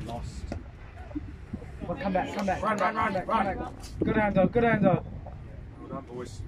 we lost. Well, come back, come back. Run, run, run, back, run. Back. Good hand though, good hand though. Well done, boys.